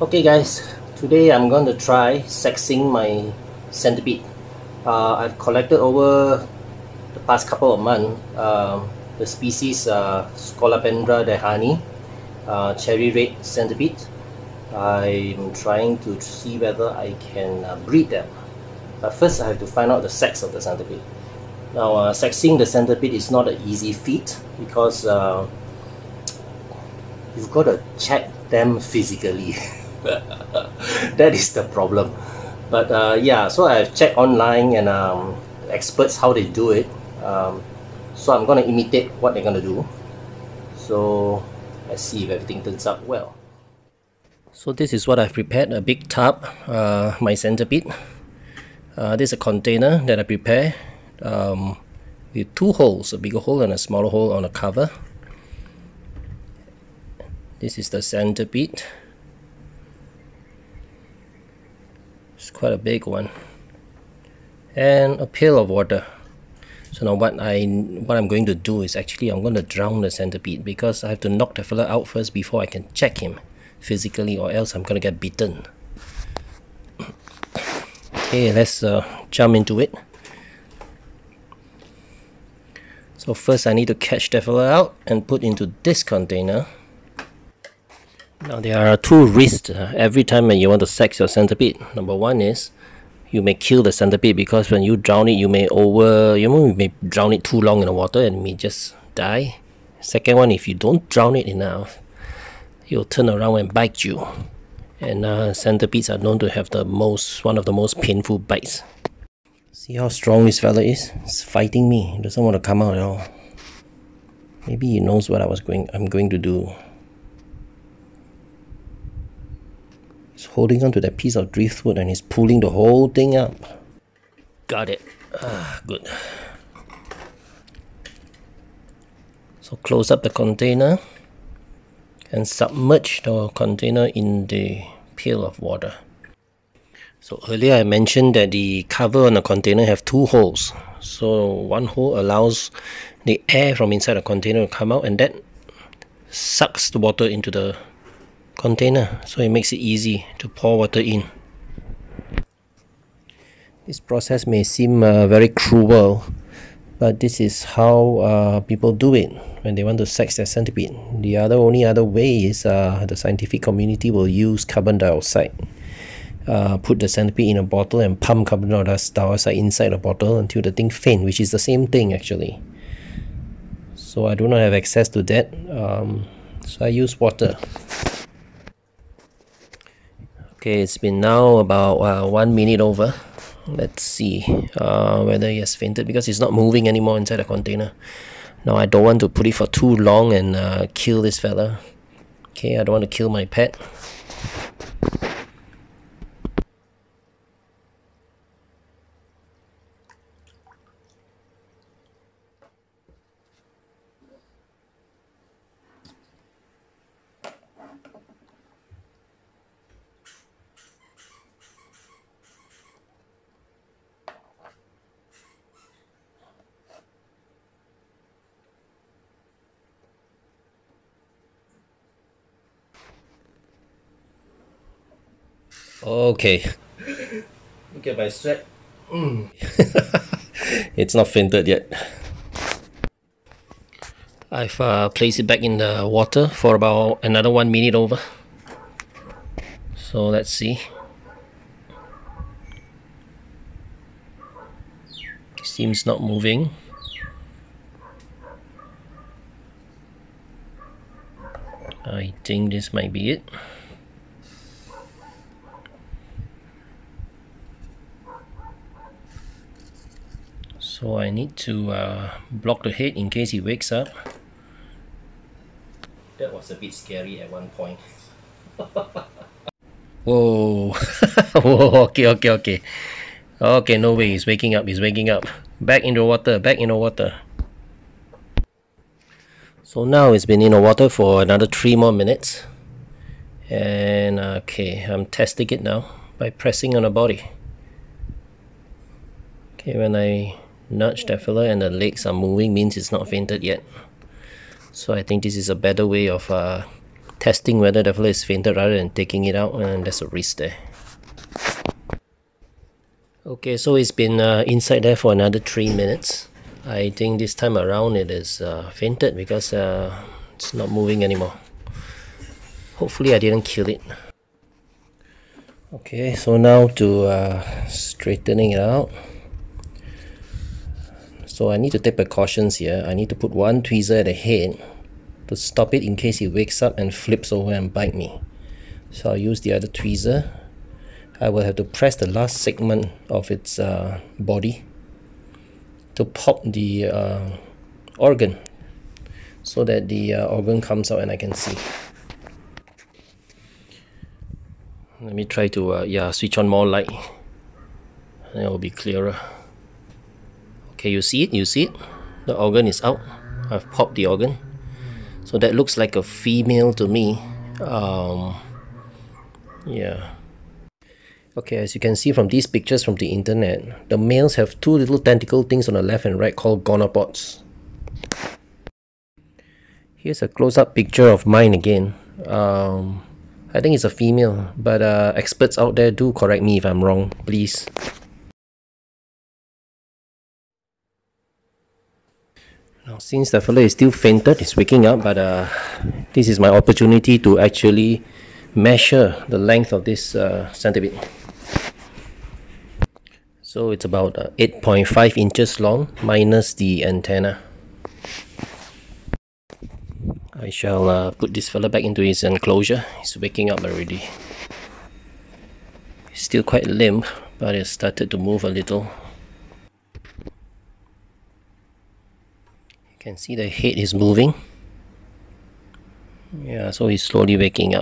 Okay guys, today I'm going to try sexing my centipede. Uh, I've collected over the past couple of months uh, the species uh, Scolopendra dehaani, uh, cherry red centipede. I'm trying to see whether I can uh, breed them. But first I have to find out the sex of the centipede. Now uh, sexing the centipede is not an easy feat because uh, you've got to check them physically. that is the problem. But uh, yeah so I've checked online and um, experts how they do it. Um, so I'm gonna imitate what they're gonna do. So let's see if everything turns out well. So this is what I've prepared a big tub uh, my centipede. Uh, this is a container that I prepare um, with two holes a bigger hole and a smaller hole on the cover. This is the centipede it's quite a big one. And a pail of water. So now what I what I'm going to do is actually I'm going to drown the centipede because I have to knock the fella out first before I can check him physically or else I'm going to get bitten. Okay let's uh, jump into it. So first I need to catch the fella out and put into this container now there are two risks uh, every time when you want to sex your centipede. Number one is you may kill the centipede because when you drown it you may over you, may drown it too long in the water and it may just die. Second one if you don't drown it enough it'll turn around and bite you. And uh, centipedes are known to have the most one of the most painful bites. See how strong this fella is? He's fighting me. He doesn't want to come out at all. Maybe he knows what I was going I'm going to do. He's holding onto that piece of driftwood and he's pulling the whole thing up. Got it. Ah, good. So close up the container and submerge the container in the pail of water. So earlier I mentioned that the cover on the container have two holes. So one hole allows the air from inside the container to come out and that sucks the water into the container so it makes it easy to pour water in. This process may seem uh, very cruel but this is how uh, people do it when they want to sex their centipede. The other only other way is uh, the scientific community will use carbon dioxide. Uh, put the centipede in a bottle and pump carbon dioxide inside the bottle until the thing faint, which is the same thing actually. So I do not have access to that, um, so I use water. Okay, it's been now about uh, one minute over. Let's see uh, whether he has fainted because he's not moving anymore inside the container. Now I don't want to put it for too long and uh, kill this fella. Okay, I don't want to kill my pet. Okay. Look at my sweat. Mm. it's not fainted yet. I've uh, placed it back in the water for about another one minute over. So let's see. Seems not moving. I think this might be it. So I need to uh, block the head in case he wakes up. That was a bit scary at one point. Whoa. Whoa okay okay okay. Okay no way. He's waking up he's waking up. Back in the water back in the water. So now it's been in the water for another three more minutes. And okay I'm testing it now by pressing on the body. Okay when I nudge that fella and the legs are moving means it's not fainted yet so I think this is a better way of uh, testing whether the fella is fainted rather than taking it out and there's a risk there. Okay, so it's been uh, inside there for another 3 minutes. I think this time around it is uh, fainted because uh, it's not moving anymore. Hopefully I didn't kill it. Okay, so now to uh, straightening it out. So I need to take precautions here. I need to put one tweezer at the head to stop it in case it wakes up and flips over and bite me. So I'll use the other tweezer. I will have to press the last segment of its uh, body to pop the uh, organ so that the uh, organ comes out and I can see. Let me try to uh, yeah switch on more light it will be clearer. Okay, you see it? You see it? The organ is out. I've popped the organ. So that looks like a female to me. Um, yeah. Okay, as you can see from these pictures from the internet, the males have two little tentacle things on the left and right called gonopods. Here's a close-up picture of mine again. Um, I think it's a female, but uh, experts out there do correct me if I'm wrong, please. Now, since the fella is still fainted, he's waking up, but uh, this is my opportunity to actually measure the length of this uh, centipede. So it's about uh, 8.5 inches long minus the antenna. I shall uh, put this fella back into his enclosure. He's waking up already. He's still quite limp, but it started to move a little. Can see the head is moving. Yeah, so he's slowly waking up.